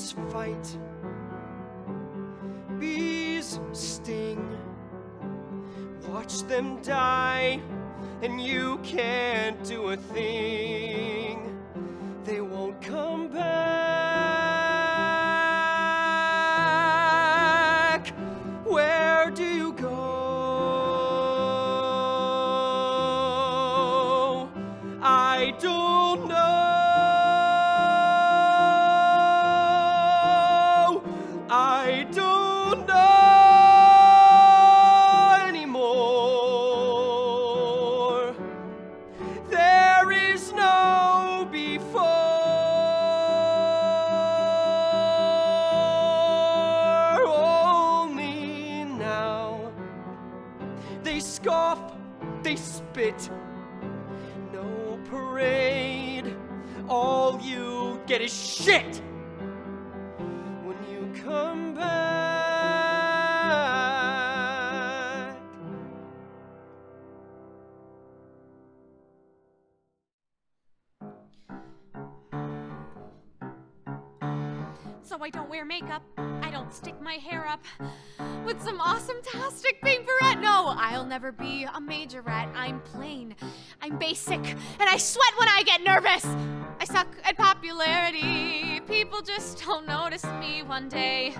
Bees fight. Bees sting. Watch them die, and you can't do a thing. They won't come back. Some awesome tastic. No, I'll never be a majorette. I'm plain. I'm basic. And I sweat when I get nervous. I suck at popularity. People just don't notice me one day.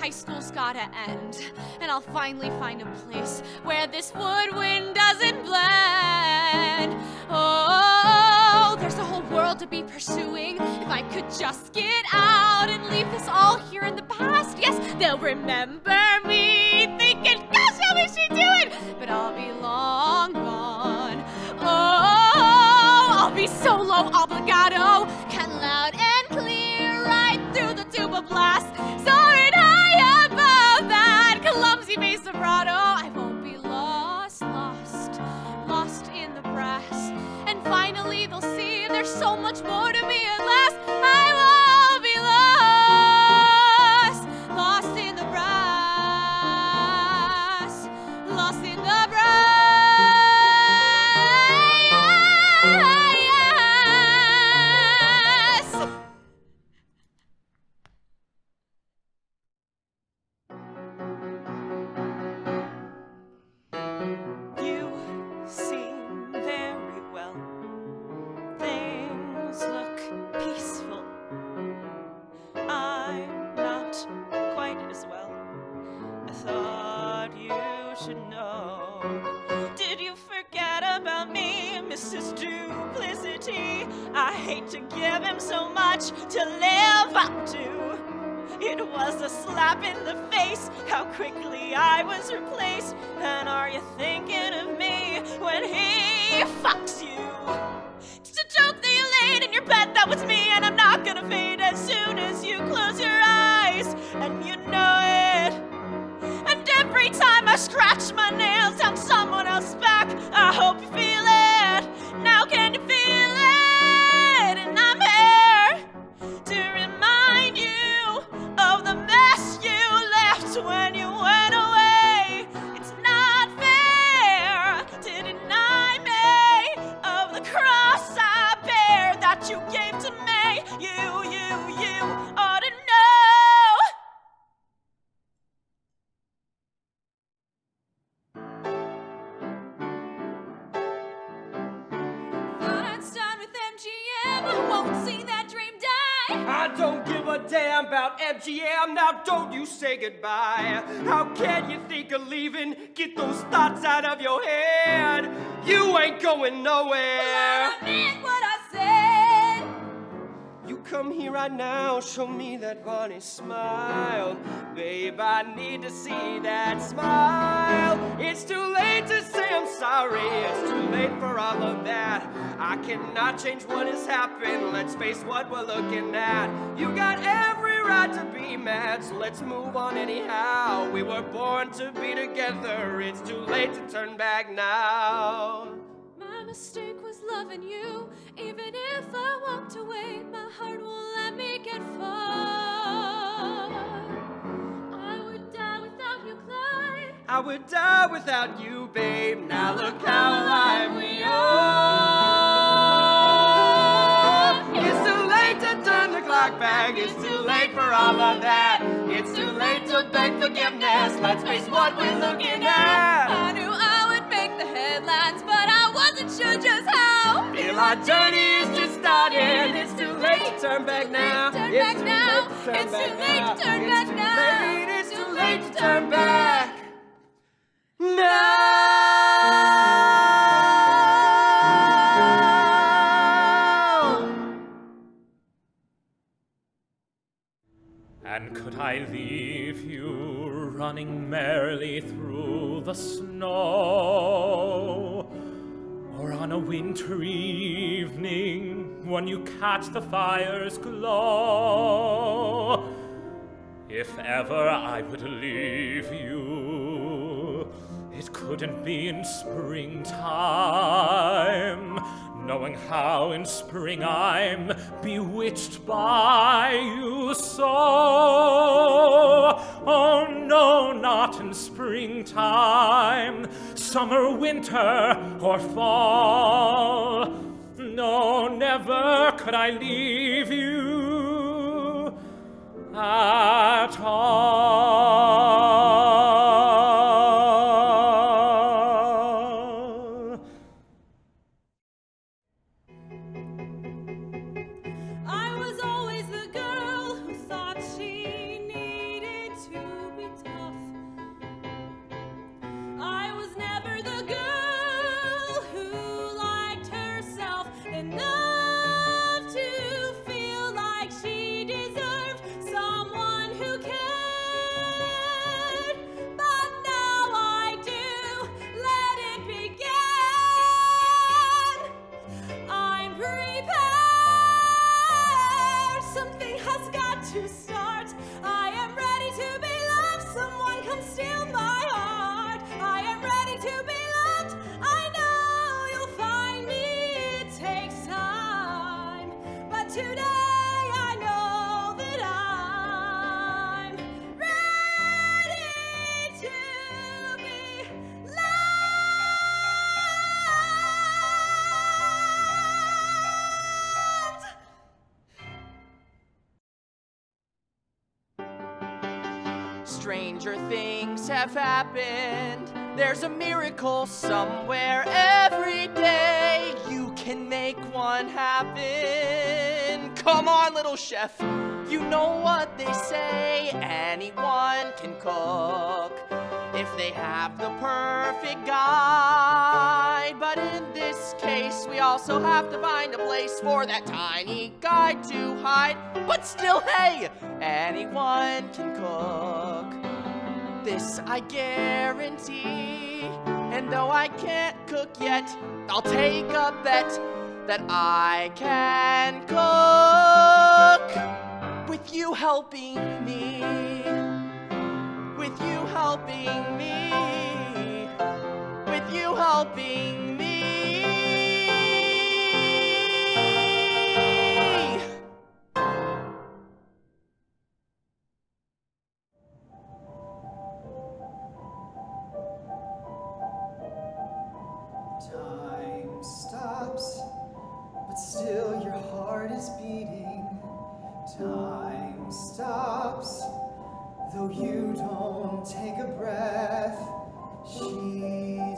High school's gotta end. And I'll finally find a place where this woodwind doesn't blend. Oh, there's a whole world to be pursuing. If I could just get out and leave this all here in the past, yes, they'll remember me thinking, gosh, how is she doing? But I'll be long gone. Oh, I'll be solo obligato, cut loud and clear right through the tuba blast. Soaring high above that clumsy bass vibrato. I won't be lost, lost, lost in the brass. And finally they'll see there's so much more to me at last. I should know. Did you forget about me, Mrs. Duplicity? I hate to give him so much to live up to. It was a slap in the face, how quickly I was replaced. And are you thinking of me when he fucks you? Just a joke that you laid in your bed, that was me, and I'm not gonna fade as soon as you close your eyes. And you I scratch my nails say goodbye. How can you think of leaving? Get those thoughts out of your head. You ain't going nowhere. I meant what I said. You come here right now, show me that funny smile. Babe, I need to see that smile. It's too late to say I'm sorry, it's too late for all of that. I cannot change what has happened, let's face what we're looking at. You got every right to be mad, so let's move on anyhow. We were born to be together, it's too late to turn back now. My mistake was loving you. Even if I walked away, my heart won't let me get far. I would die without you, Clyde. I would die without you, babe. Now look how alive we are. It's too late to turn the clock black bag. It's too late for all of that. It's too late to beg forgiveness. Let's face what we're looking at. I knew I would make the headlines, but I wasn't sure just how. Feel our journey is just starting. It's too late to turn back now. Turn It's back too now. late to turn It's back too late to turn back now. It's Too late to turn turn back. Now. Running merrily through the snow? Or on a wintry evening when you catch the fire's glow? If ever I would leave you, it couldn't be in springtime, knowing how in spring I'm bewitched by you so. Oh no, not in springtime, summer, winter, or fall. No, never could I leave you at all. Stranger things have happened. There's a miracle somewhere every day. You can make one happen. Come on, little chef. You know what they say. Anyone can cook if they have the perfect guide. But in this case, we also have to find a place for that tiny guide to hide. But still, hey, anyone can cook. This I guarantee. And though I can't cook yet, I'll take a bet that I can cook with you helping me. With you helping me. With you helping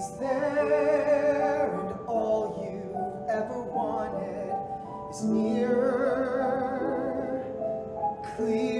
She's there, and all you've ever wanted is nearer, clearer.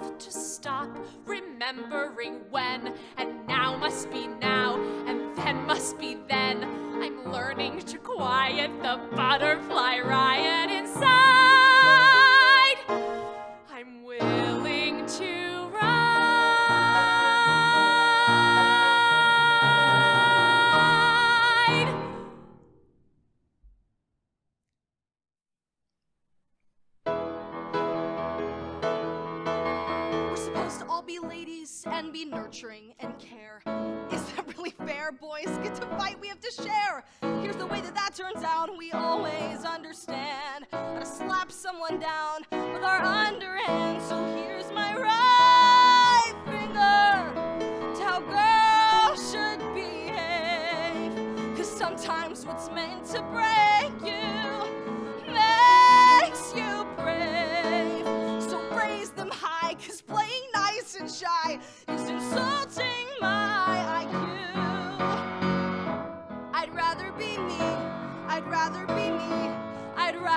have to stop remembering when, and now must be now, and then must be then. I'm learning to quiet the butterfly riot inside.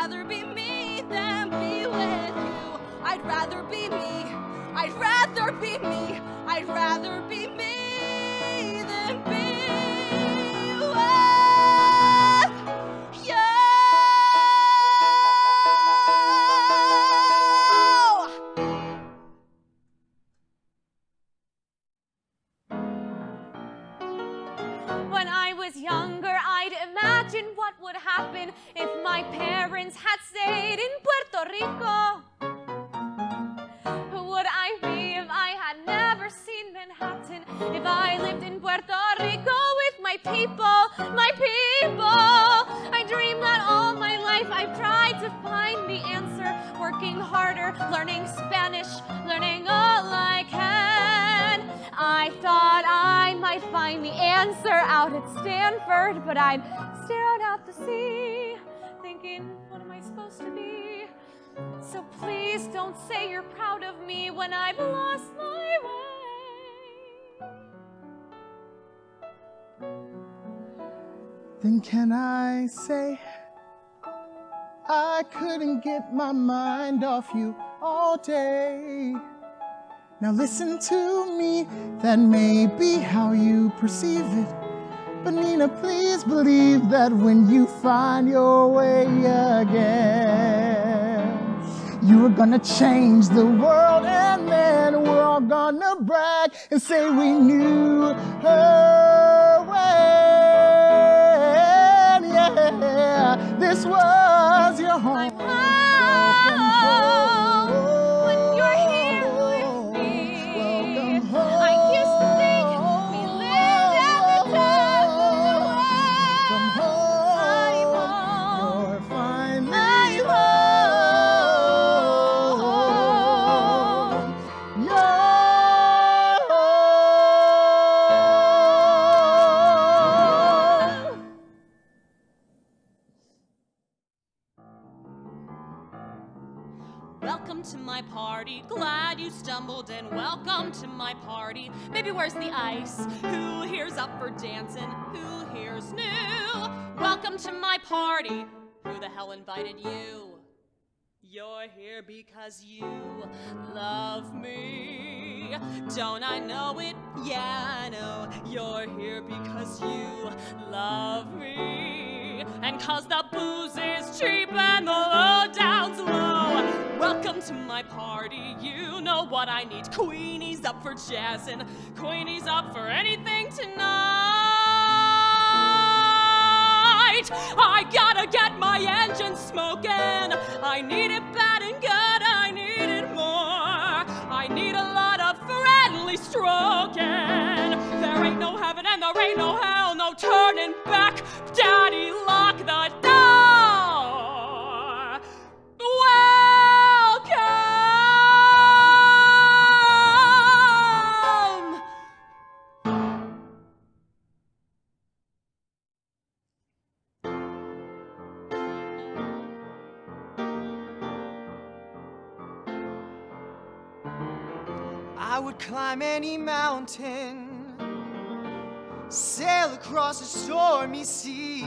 rather be me than be with you. I'd rather be me. I'd rather be me. I'd rather be me than be with you. When I was young would happen if my parents had stayed in Puerto Rico? Who would I be if I had never seen Manhattan? If I lived in Puerto Rico with my people, my people. I dreamed that all my life. I've tried to find the answer, working harder, learning Spanish, learning all I can. I thought I might find the answer out at Stanford, but I'm. Stared out at the sea, thinking, what am I supposed to be? So please don't say you're proud of me when I've lost my way. Then can I say, I couldn't get my mind off you all day. Now listen to me, that may be how you perceive it. But Nina, please believe that when you find your way again, you are gonna change the world, and then we're all gonna brag and say we knew her when, yeah, this was your home. Party. Glad you stumbled in. Welcome to my party. Baby, where's the ice? Who here's up for dancing? Who here's new? Welcome to my party. Who the hell invited you? You're here because you love me. Don't I know it? Yeah, I know. You're here because you love me. And cause the booze is cheap and the lowdown's low. Welcome to my party. You know what I need. Queenie's up for jazzing. Queenie's up for anything tonight. I gotta get my engine smoking. I need it bad and good. I need it more. I need a lot of friendly stroking. There ain't no heaven and there ain't no hell. No turning back. Daddy, I would climb any mountain, sail across a stormy sea.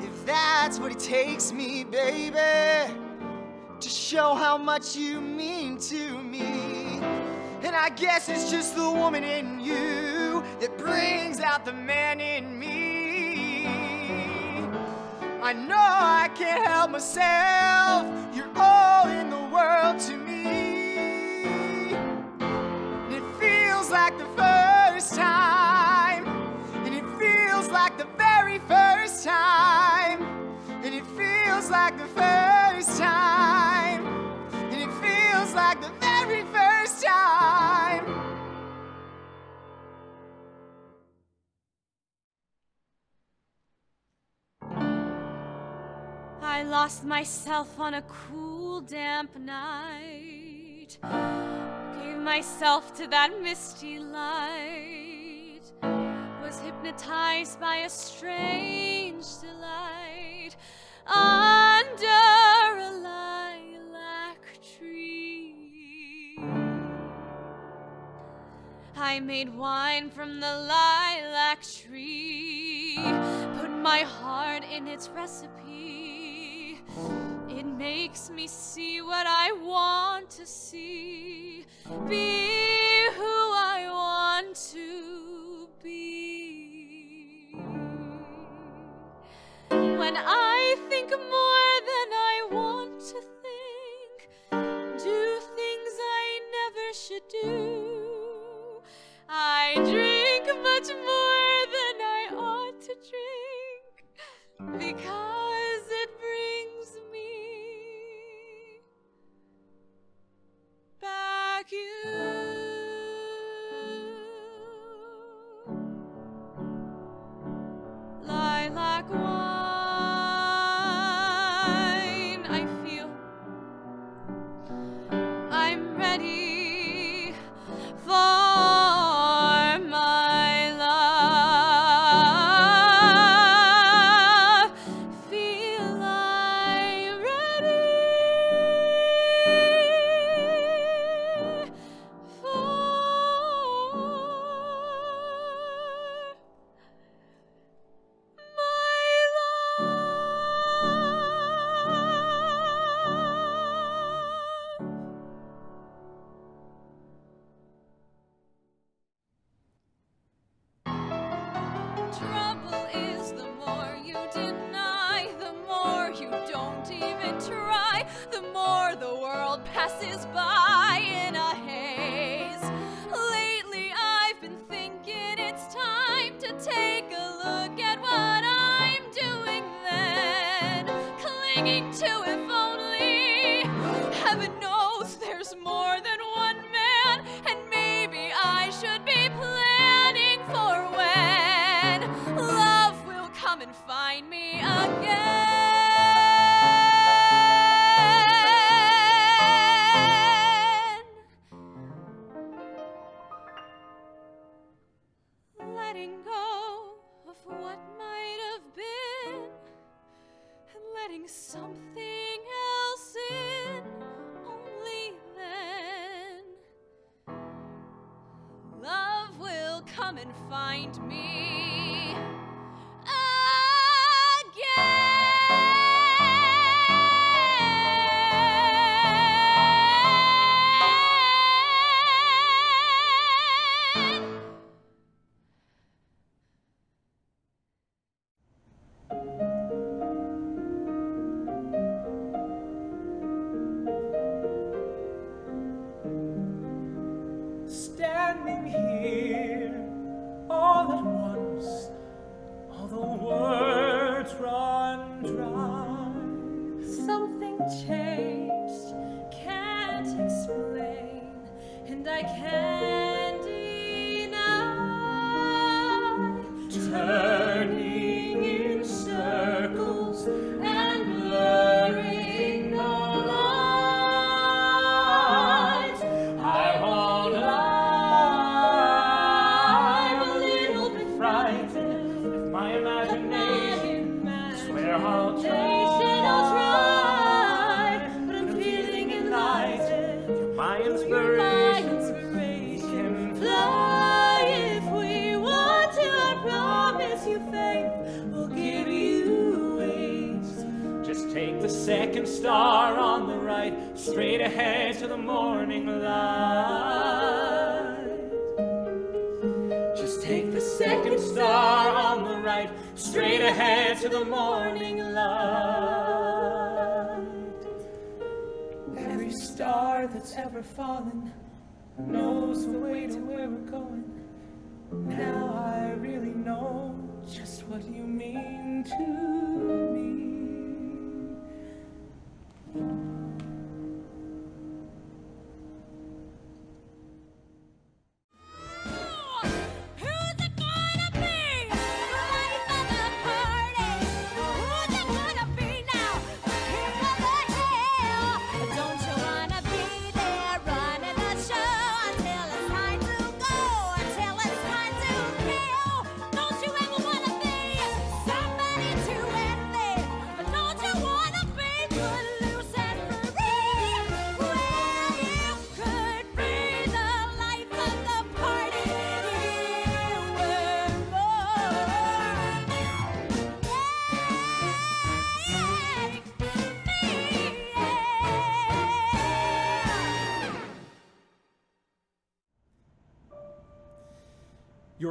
If that's what it takes me, baby, to show how much you mean to me. And I guess it's just the woman in you that brings out the man in me. I know I can't help myself. You're all in the world to me. Very first time. And it feels like the first time. And it feels like the very first time. I lost myself on a cool, damp night. Gave myself to that misty light. Hypnotized by a strange delight under a lilac tree. I made wine from the lilac tree, put my heart in its recipe. It makes me see what I want to see, be who I want to When I think more than I want to think, do things I never should do. I drink much more than I ought to drink because it brings me back you. trouble is the more you deny, the more you don't even try, the more the world passes by. Standing here the morning light. Every star that's ever fallen knows the way to where we're going. Now I really know just what you mean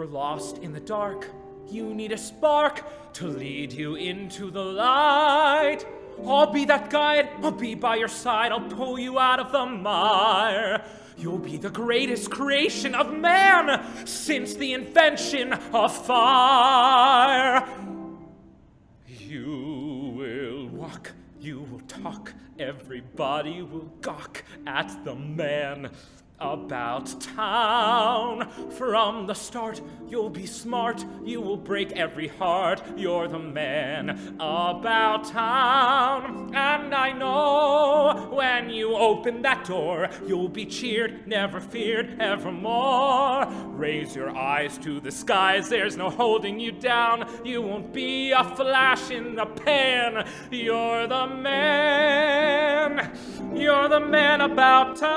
You're lost in the dark. You need a spark to lead you into the light. I'll be that guide. I'll be by your side. I'll pull you out of the mire. You'll be the greatest creation of man since the invention of fire. You will walk, you will talk, everybody will gawk at the man about town. From the start, you'll be smart, you will break every heart. You're the man about town. And I know when you open that door, you'll be cheered, never feared, evermore. Raise your eyes to the skies, there's no holding you down. You won't be a flash in the pan. You're the man. You're the man about town.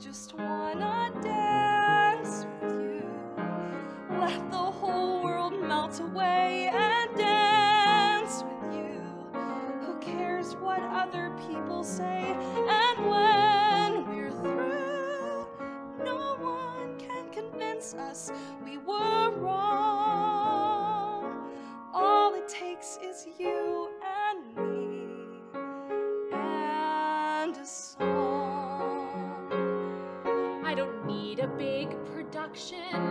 just wanna destruction.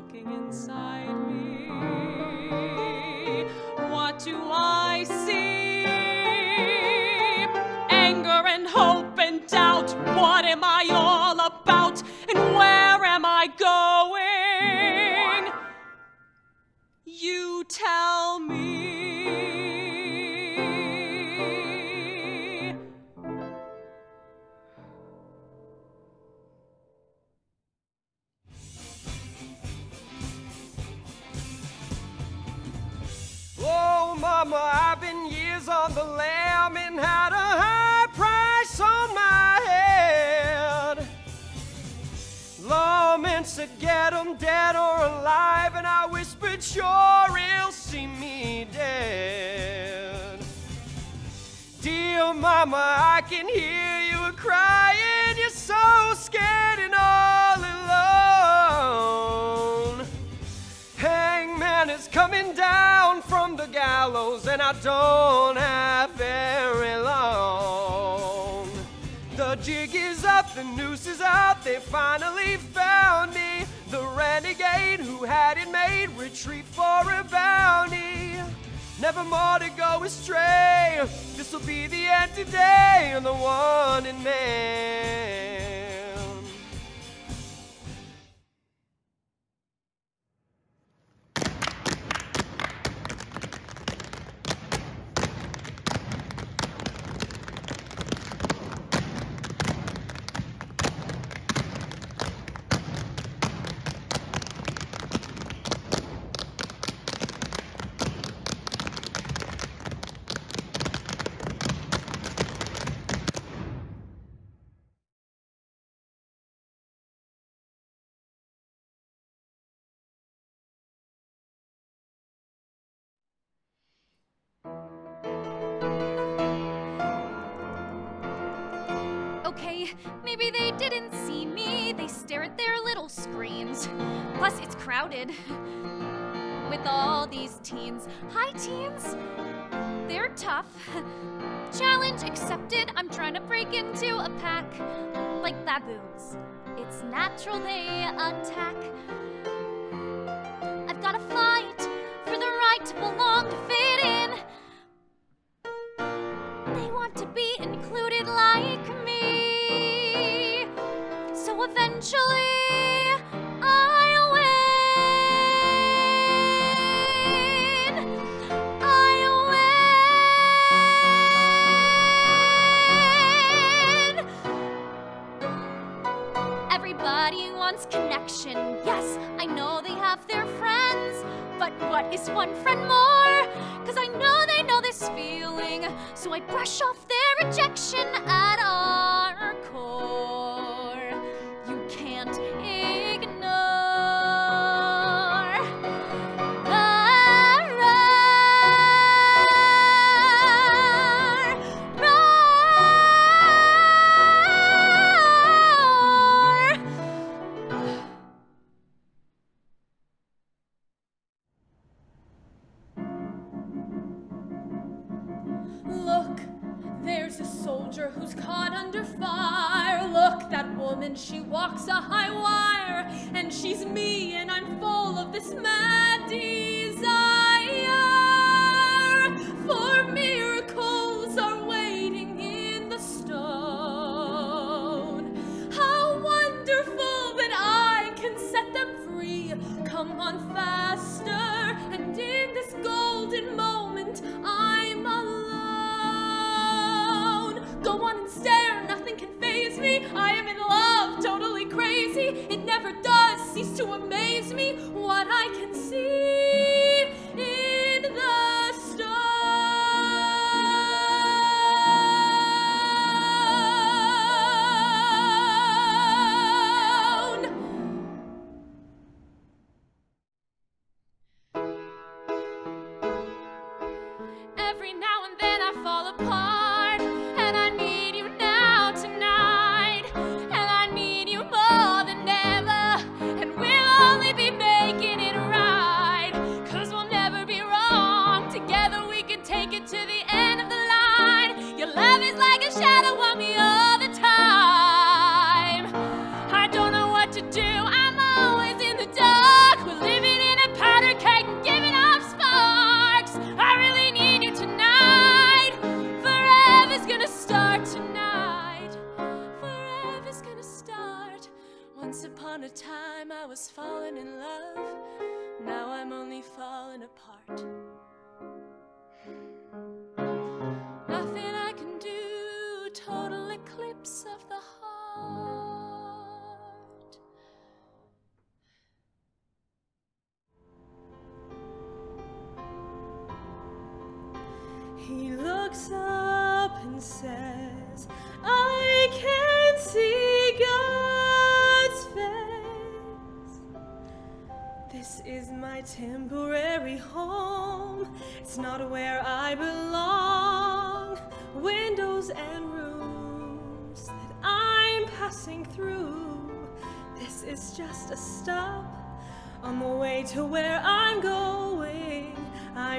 looking inside me. sure he'll see me dead. Dear mama, I can hear you crying. You're so scared and all alone. Hangman is coming down from the gallows, and I don't have very long. The jig is up, the noose is out. They finally found me. The renegade who had it made retreat for a bounty. Never more to go astray. This'll be the end today, and the one in crowded with all these teens. Hi, teens! They're tough. Challenge accepted. I'm trying to break into a pack like baboons. It's natural they attack. I've got to fight for the right to belong, to fit in. They want to be included like me. So eventually. one friend more. Cause I know they know this feeling, so I brush off their rejection at all. I fall apart.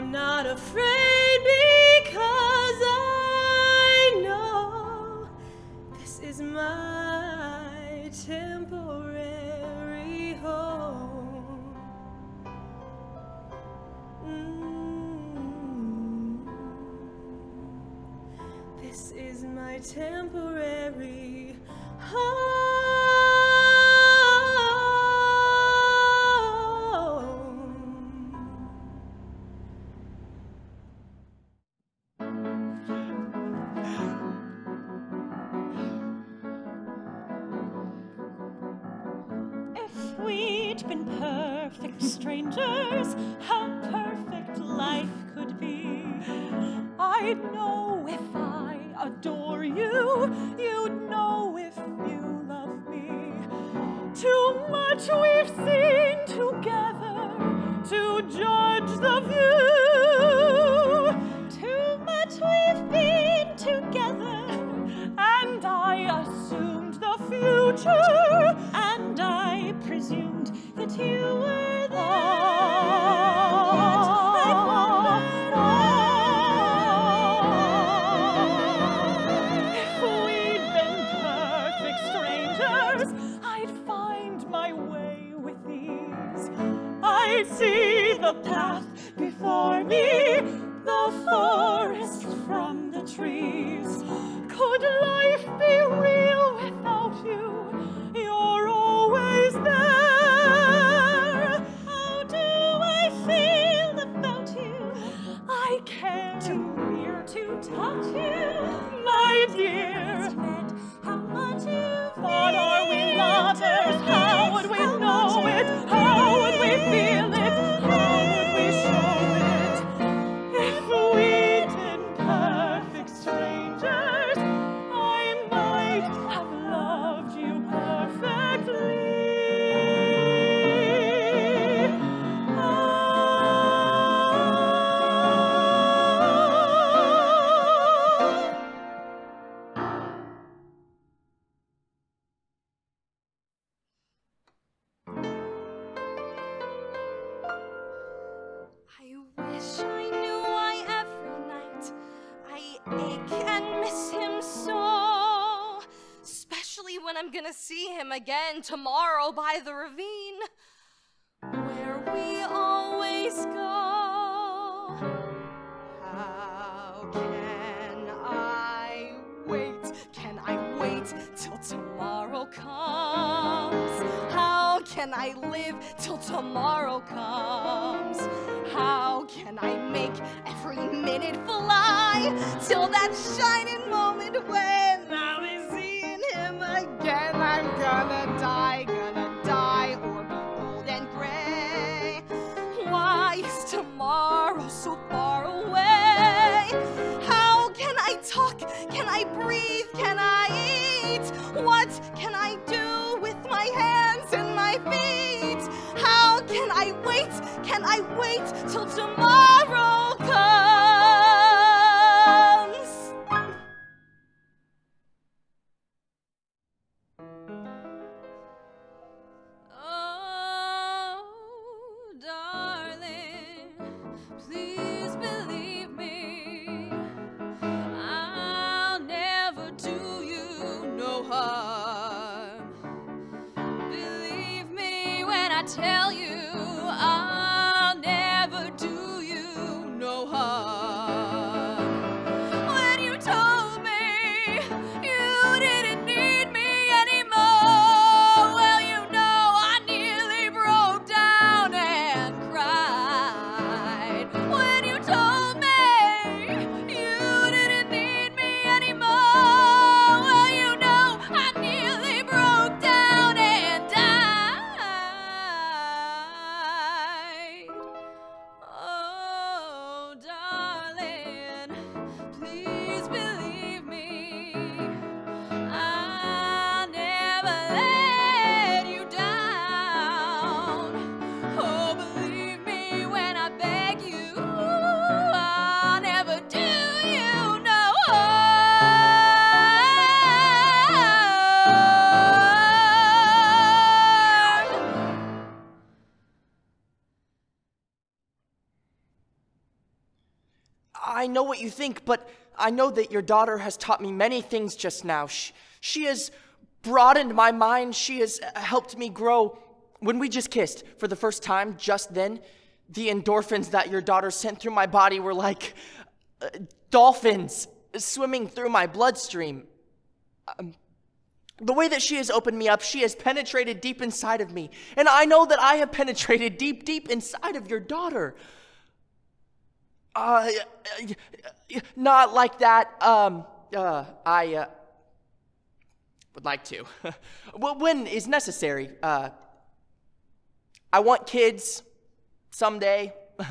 I'm not afraid because I know this is my temporary home. Mm. This is my temporary make every minute fly till that shining moment when what you think, but I know that your daughter has taught me many things just now. She, she has broadened my mind. She has uh, helped me grow. When we just kissed for the first time, just then, the endorphins that your daughter sent through my body were like uh, dolphins swimming through my bloodstream. Um, the way that she has opened me up, she has penetrated deep inside of me. And I know that I have penetrated deep, deep inside of your daughter. Uh, not like that. Um, uh, I, uh, would like to. when is necessary. Uh, I want kids someday.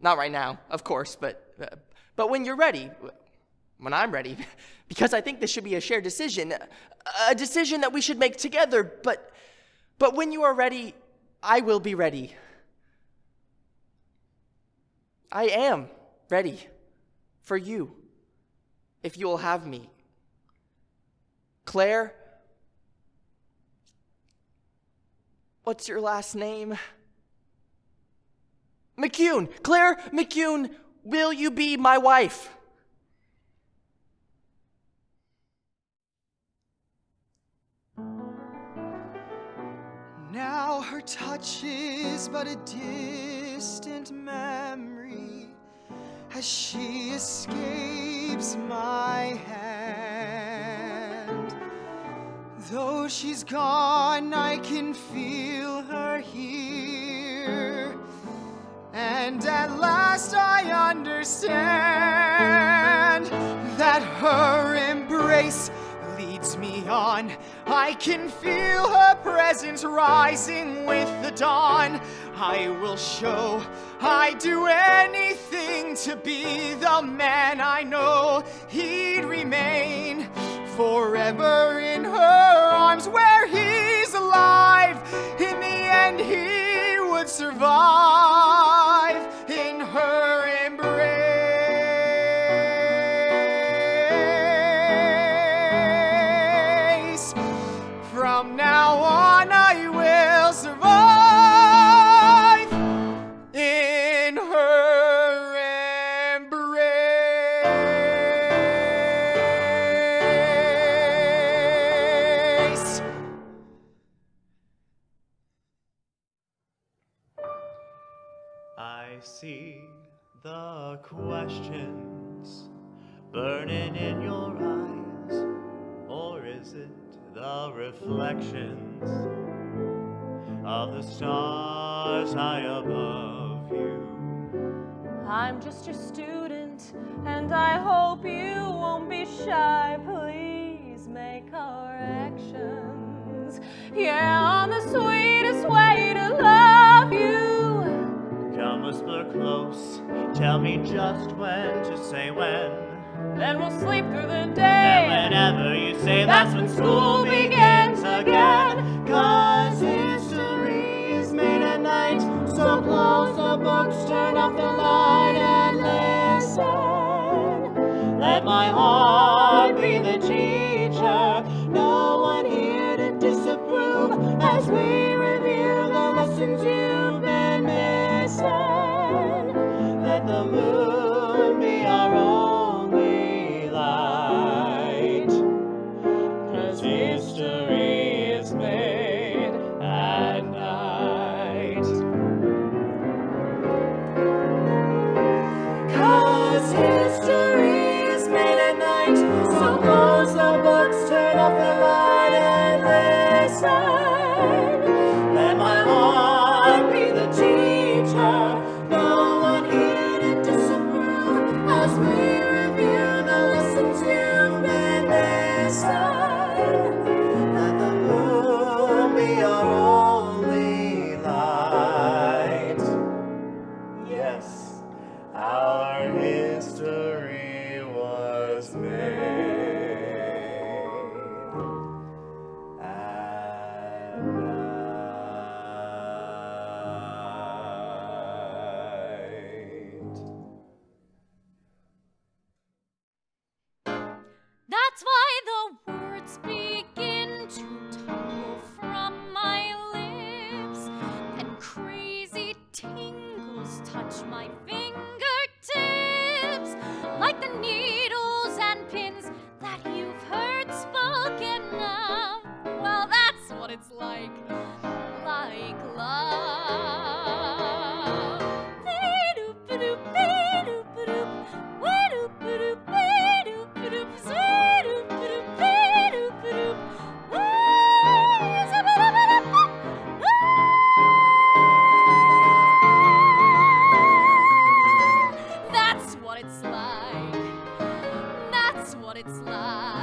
Not right now, of course, but, uh, but when you're ready, when I'm ready, because I think this should be a shared decision, a decision that we should make together. But, but when you are ready, I will be ready. I am ready for you if you will have me. Claire, what's your last name? McCune. Claire McCune, will you be my wife? Now her touch is but a distant memory as she escapes my hand. Though she's gone, I can feel her here. And at last I understand that her embrace leads me on. I can feel her presence rising with the dawn. I will show I'd do anything to be the man I know he'd remain forever in her arms where he's alive. In the end, he would survive in her I'm just your student, and I hope you won't be shy. Please make corrections. Yeah, I'm the sweetest way to love you. Come whisper close, tell me just when to say when. Then we'll sleep through the day. And day. whenever you say that's when school begins listen. It's like. That's what it's like.